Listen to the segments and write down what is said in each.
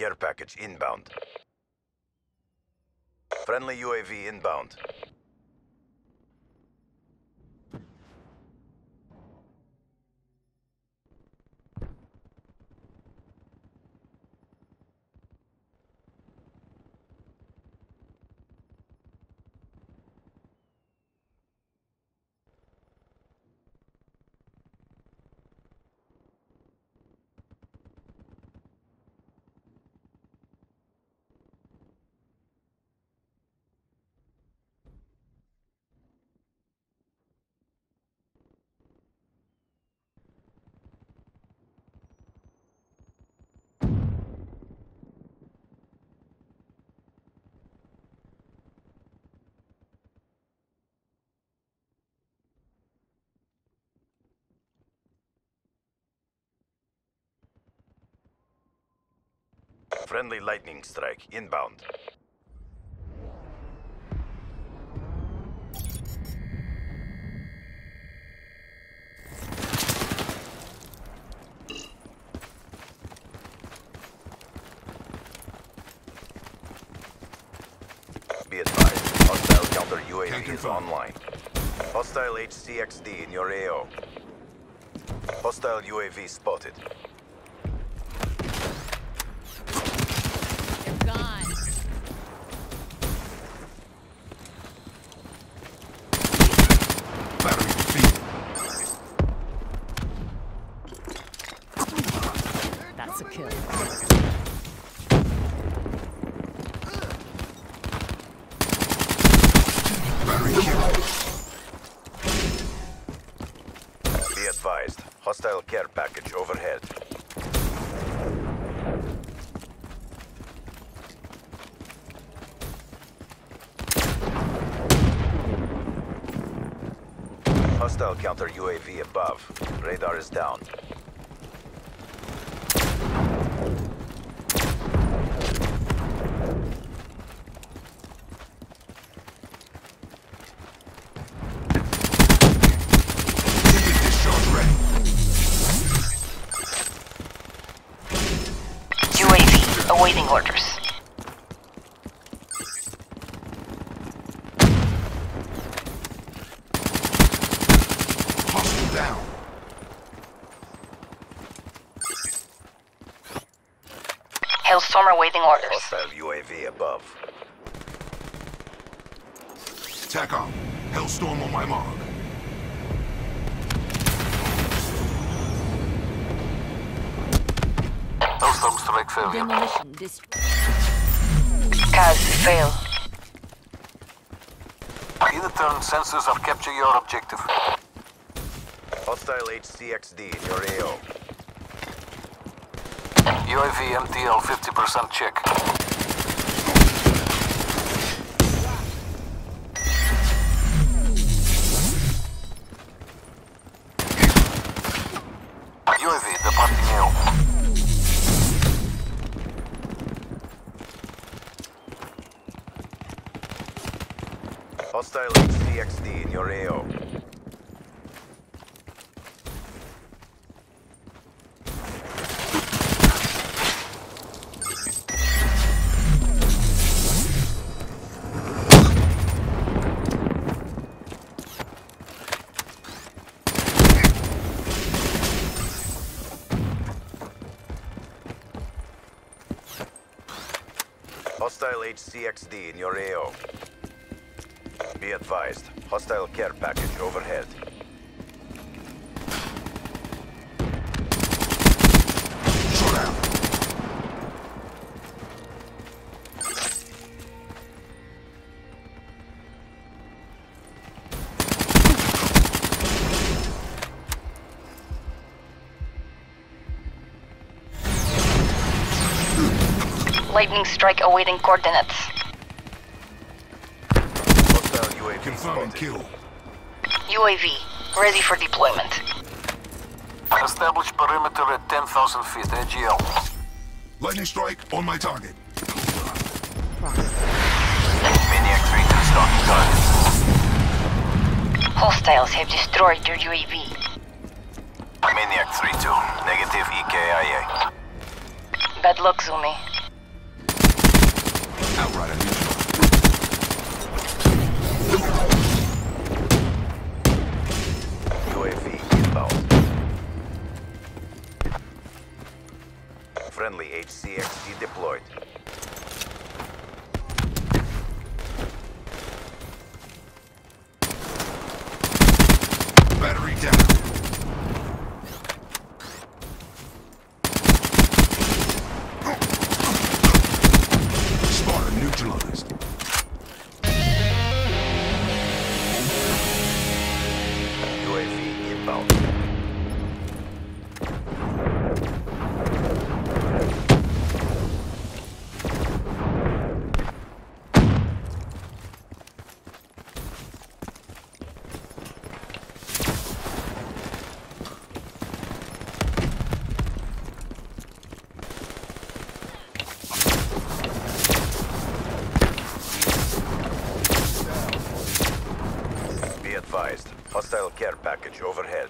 care package inbound. Friendly UAV inbound. Friendly lightning strike inbound. Be advised, hostile counter UAV is online. Hostile HCXD in your AO. Hostile UAV spotted. That's a kill. Be advised, hostile care package overhead. Hostile counter UAV above. Radar is down. Unit discharge ready. UAV awaiting orders. Hostile down. Hellstorm awaiting orders. Hostile UAV above. TACOM. Hellstorm on my mark. Hellstorm strike failure. Demolition dis- CAS fail. Either turn sensors or capture your objective. Hostile HCXD in your AO. UAV MTL 50% check. Hostile HCXD in your AO. Be advised, hostile care package overhead. Lightning strike awaiting coordinates. Hostile UAV kill. UAV ready for deployment. Establish perimeter at 10,000 feet. AGL. Lightning strike on my target. Maniac 3 to stalking target. Hostiles have destroyed your UAV. Maniac 3-2. Negative EKIA. Bad luck, Zumi. Outrider Friendly HCXD deployed. Package overhead.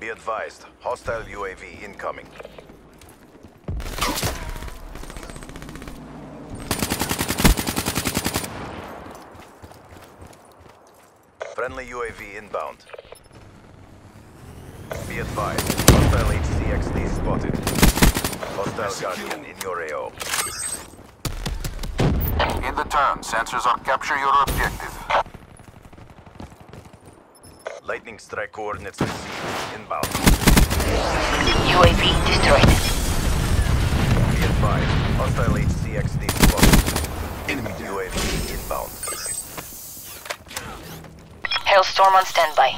Be advised, hostile UAV incoming. Friendly UAV inbound. Be advised, hostile HCXD spotted. Hostile Guardian in your AO. In the turn, sensors are capture your objective. Lightning strike coordinates received. Inbound. UAV destroyed. Be advised, hostile HCXD spotted. Enemy down. UAV inbound. Hellstorm on standby.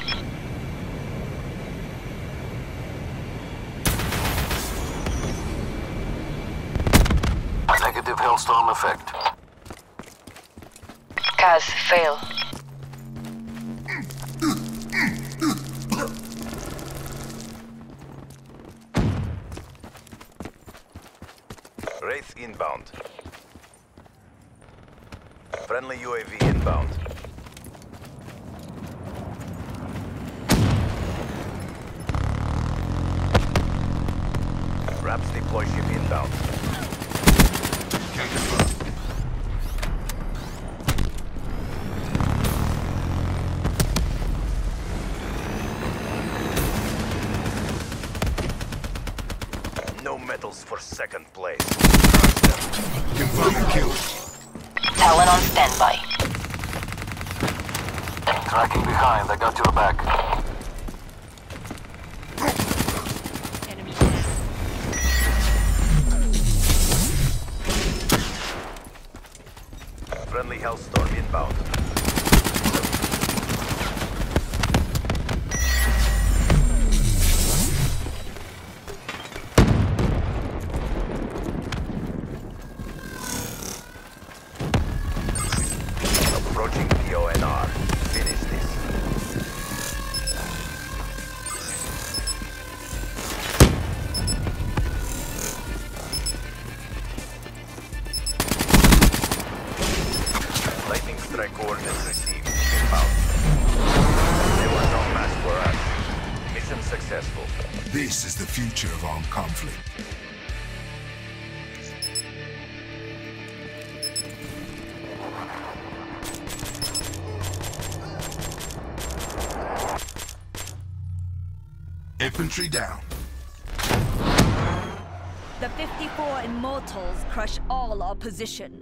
Negative hailstorm effect. CAS fail. Wraith inbound. Friendly UAV inbound. Raps deploy ship inbound. No medals for second place. Confirming kill. Talon on standby. Tracking behind, I got your back. Enemy. Friendly Hellstorm inbound. Infantry down. The 54 Immortals crush all opposition.